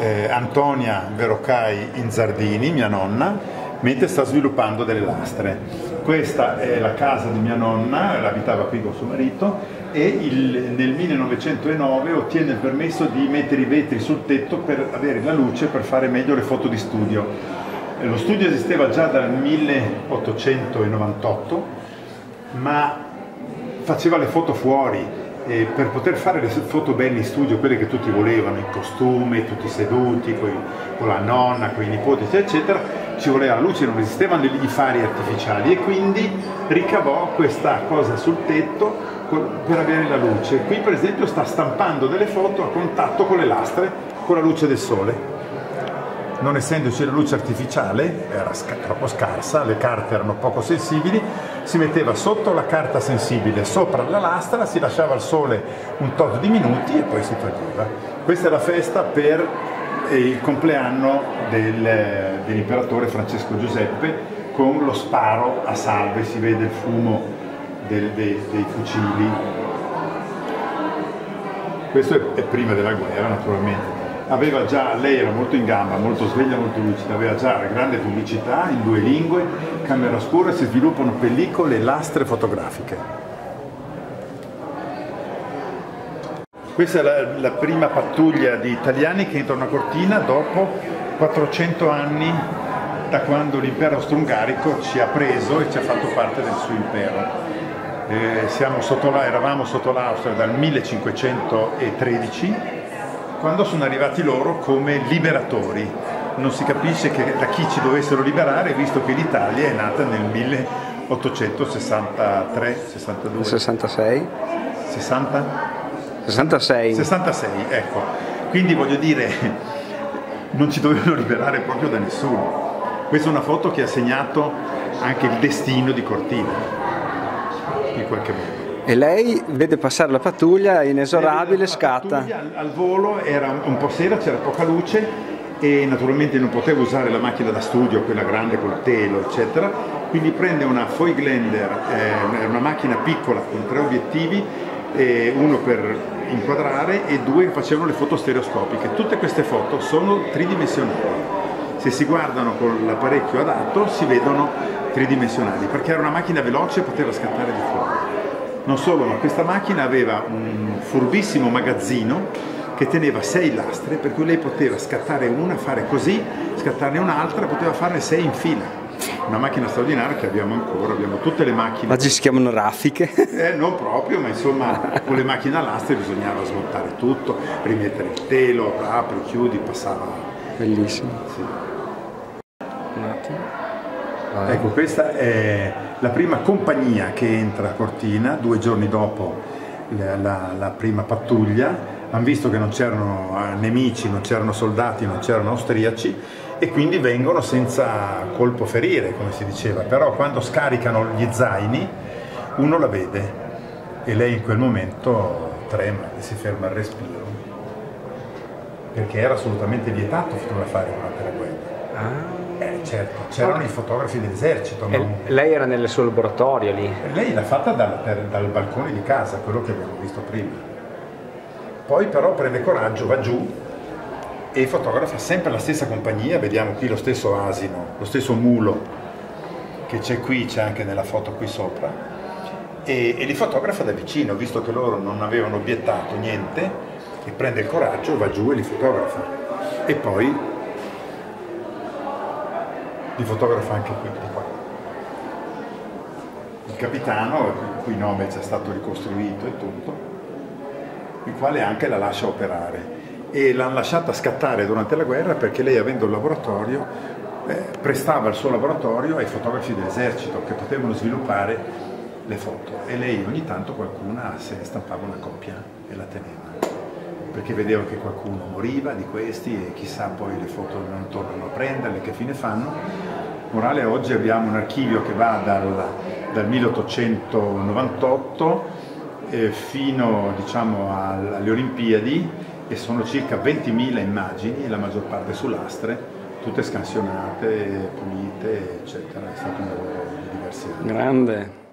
eh, Antonia Verocai Inzardini, mia nonna, mentre sta sviluppando delle lastre. Questa è la casa di mia nonna, abitava qui con suo marito e il, nel 1909 ottiene il permesso di mettere i vetri sul tetto per avere la luce per fare meglio le foto di studio. Lo studio esisteva già dal 1898, ma faceva le foto fuori, e per poter fare le foto belle in studio, quelle che tutti volevano, in costume, tutti seduti, poi, con la nonna, con i nipoti, eccetera, ci voleva la luce, non esistevano gli fari artificiali e quindi ricavò questa cosa sul tetto per avere la luce. Qui per esempio sta stampando delle foto a contatto con le lastre, con la luce del sole. Non essendoci la luce artificiale, era troppo scarsa, le carte erano poco sensibili, si metteva sotto la carta sensibile, sopra la lastra, si lasciava al sole un tot di minuti e poi si toglieva. Questa è la festa per eh, il compleanno del, dell'imperatore Francesco Giuseppe con lo sparo a salve, si vede il fumo del, dei, dei, fucili. Questo è, è prima della guerra naturalmente aveva già, lei era molto in gamba, molto sveglia, molto lucida, aveva già grande pubblicità in due lingue, camera scura, si sviluppano pellicole e lastre fotografiche. Questa è la, la, prima pattuglia di italiani che entrano a Cortina dopo 400 anni da quando l'impero austro-ungarico ci ha preso e ci ha fatto parte del suo impero. Eh, sotto la, eravamo sotto l'Austria dal 1513 quando sono arrivati loro come liberatori. Non si capisce che, da chi ci dovessero liberare, visto che l'Italia è nata nel 1863, 62. 66? 60? 66. 66, ecco. Quindi voglio dire, non ci dovevano liberare proprio da nessuno. Questa è una foto che ha segnato anche il destino di Cortina, in qualche modo. E lei vede passare la pattuglia, inesorabile, scatta. Al, al volo era un po' sera, c'era poca luce e naturalmente non poteva usare la macchina da studio, quella grande col telo, eccetera. Quindi prende una Foiglender, eh, una macchina piccola con tre obiettivi, eh, uno per inquadrare e due che facevano le foto stereoscopiche. Tutte queste foto sono tridimensionali. Se si guardano con l'apparecchio adatto si vedono tridimensionali, perché era una macchina veloce e poteva scattare di fuori. Non solo, ma questa macchina aveva un furbissimo magazzino che teneva sei lastre, per cui lei poteva scattare una, fare così, scattarne un'altra, poteva farne sei in fila. Una macchina straordinaria che abbiamo ancora, abbiamo tutte le macchine. Oggi si chiamano raffiche? Eh, non proprio, ma insomma con le macchine a lastre bisognava smontare tutto, rimettere il telo, apri, chiudi, passava. Bellissimo. Sì. Un attimo. Ecco, questa è la prima compagnia che entra a Cortina, due giorni dopo la, la, la prima pattuglia, hanno visto che non c'erano eh, nemici, non c'erano soldati, non c'erano austriaci e quindi vengono senza colpo ferire, come si diceva, però quando scaricano gli zaini uno la vede e lei in quel momento trema e si ferma il respiro, perché era assolutamente vietato fotografare durante la guerra. Ah. Eh, certo, c'erano i fotografi dell'esercito. Non... Lei era nel suo laboratorio lì? Lei l'ha fatta dal, per, dal balcone di casa, quello che abbiamo visto prima. Poi però prende coraggio, va giù e fotografa sempre la stessa compagnia, vediamo qui lo stesso asino, lo stesso mulo che c'è qui, c'è anche nella foto qui sopra, e, e li fotografa da vicino, visto che loro non avevano obiettato niente, e prende il coraggio, va giù e li fotografa. E poi li fotografa anche qui di qua. Il capitano, il cui nome ci è stato ricostruito e tutto, il quale anche la lascia operare e l'hanno lasciata scattare durante la guerra perché lei avendo il laboratorio eh, prestava il suo laboratorio ai fotografi dell'esercito che potevano sviluppare le foto e lei ogni tanto qualcuna se ne stampava una coppia e la teneva perché vedeva che qualcuno moriva di questi e chissà poi le foto non tornano a prenderle, che fine fanno. Morale, oggi abbiamo un archivio che va dal, dal 1898 eh, fino diciamo, alle Olimpiadi e sono circa 20.000 immagini, la maggior parte su lastre, tutte scansionate, pulite, eccetera. È stato un lavoro di diversi anni. Grande.